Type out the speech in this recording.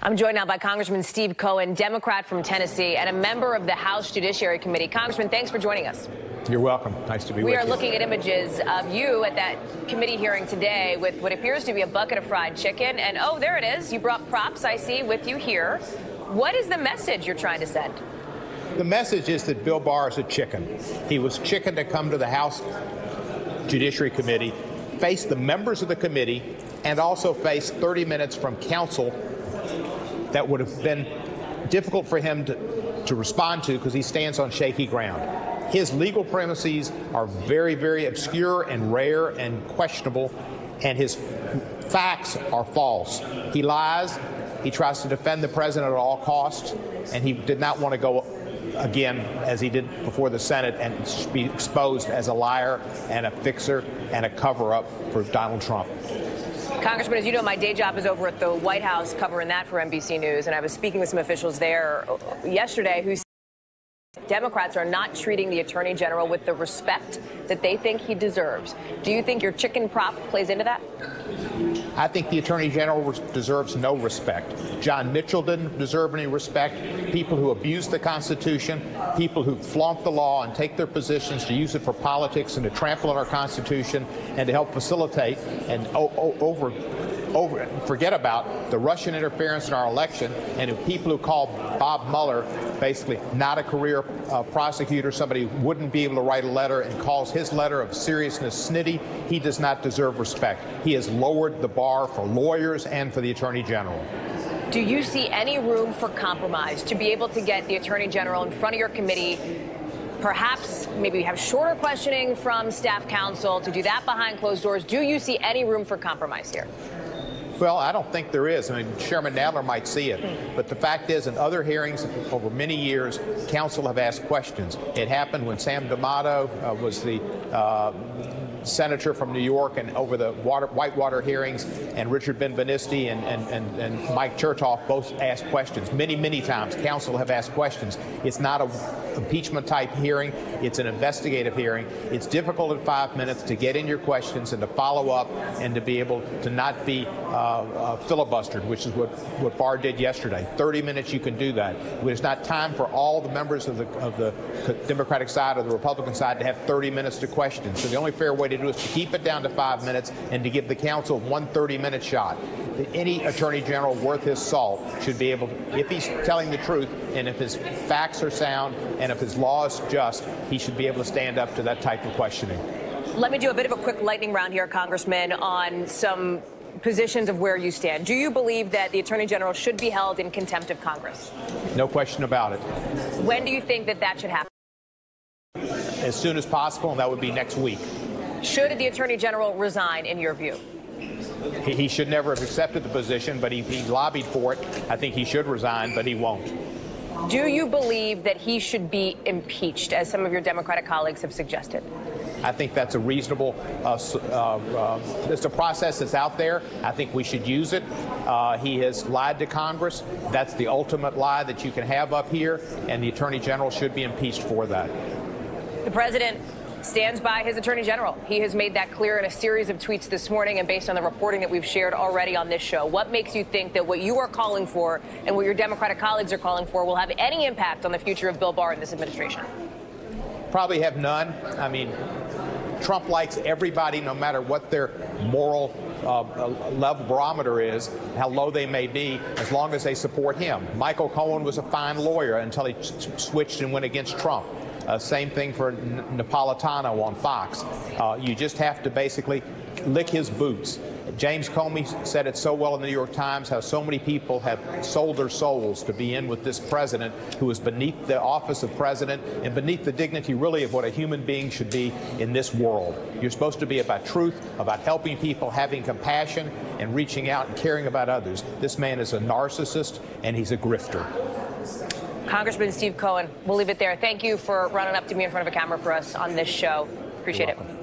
I'm joined now by Congressman Steve Cohen, Democrat from Tennessee, and a member of the House Judiciary Committee. Congressman, thanks for joining us. You're welcome. Nice to be we with you. We are looking at images of you at that committee hearing today with what appears to be a bucket of fried chicken. And oh, there it is. You brought props, I see, with you here. What is the message you're trying to send? The message is that Bill Barr is a chicken. He was chicken to come to the House Judiciary Committee, face the members of the committee, and also face 30 minutes from counsel that would have been difficult for him to, to respond to because he stands on shaky ground. His legal premises are very, very obscure and rare and questionable, and his facts are false. He lies. He tries to defend the president at all costs, and he did not want to go again, as he did before the Senate, and be exposed as a liar and a fixer and a cover up for Donald Trump. Congressman, as you know, my day job is over at the White House covering that for NBC News, and I was speaking with some officials there yesterday who Democrats are not treating the Attorney General with the respect that they think he deserves. Do you think your chicken prop plays into that? I think the Attorney General deserves no respect. John Mitchell didn't deserve any respect. People who abuse the Constitution, people who flaunt the law and take their positions to use it for politics and to trample on our Constitution and to help facilitate and over over forget about the Russian interference in our election and people who call Bob Mueller basically not a career uh, prosecutor, somebody who wouldn't be able to write a letter and calls his letter of seriousness snitty, he does not deserve respect. He has lowered the bar for lawyers and for the Attorney General. Do you see any room for compromise to be able to get the Attorney General in front of your committee perhaps maybe have shorter questioning from staff counsel to do that behind closed doors. Do you see any room for compromise here? Well, I don't think there is. I mean, Chairman Nadler might see it. But the fact is, in other hearings over many years, counsel have asked questions. It happened when Sam D'Amato uh, was the uh, senator from New York and over the water, Whitewater hearings, and Richard Ben-Veniste and, and, and, and Mike Chertoff both asked questions. Many, many times, counsel have asked questions. It's not a impeachment type hearing. It's an investigative hearing. It's difficult in five minutes to get in your questions and to follow up and to be able to not be uh, uh, filibustered, which is what, what Barr did yesterday. 30 minutes, you can do that. It's not time for all the members of the, of the Democratic side or the Republican side to have 30 minutes to question. So the only fair way to do it is to keep it down to five minutes and to give the counsel one 30 minute shot any attorney general worth his salt should be able to, if he's telling the truth and if his facts are sound and if his law is just, he should be able to stand up to that type of questioning. Let me do a bit of a quick lightning round here, Congressman, on some positions of where you stand. Do you believe that the Attorney General should be held in contempt of Congress? No question about it. When do you think that that should happen? As soon as possible, and that would be next week. Should the Attorney General resign, in your view? He, he should never have accepted the position, but he, he lobbied for it. I think he should resign, but he won't. Do you believe that he should be impeached, as some of your Democratic colleagues have suggested? I think that's a reasonable. Uh, uh, uh, it's a process that's out there. I think we should use it. Uh, he has lied to Congress. That's the ultimate lie that you can have up here, and the Attorney General should be impeached for that. The president stands by his attorney general. He has made that clear in a series of tweets this morning and based on the reporting that we've shared already on this show. What makes you think that what you are calling for and what your Democratic colleagues are calling for will have any impact on the future of Bill Barr in this administration? Probably have none. I mean, Trump likes everybody, no matter what their moral uh, level barometer is, how low they may be, as long as they support him. Michael Cohen was a fine lawyer until he switched and went against Trump. Uh, same thing for Napolitano on Fox. Uh, you just have to basically lick his boots. James Comey said it so well in the New York Times how so many people have sold their souls to be in with this president who is beneath the office of president and beneath the dignity really of what a human being should be in this world. You're supposed to be about truth, about helping people, having compassion, and reaching out and caring about others. This man is a narcissist and he's a grifter. Congressman Steve Cohen, we'll leave it there. Thank you for running up to me in front of a camera for us on this show. Appreciate it.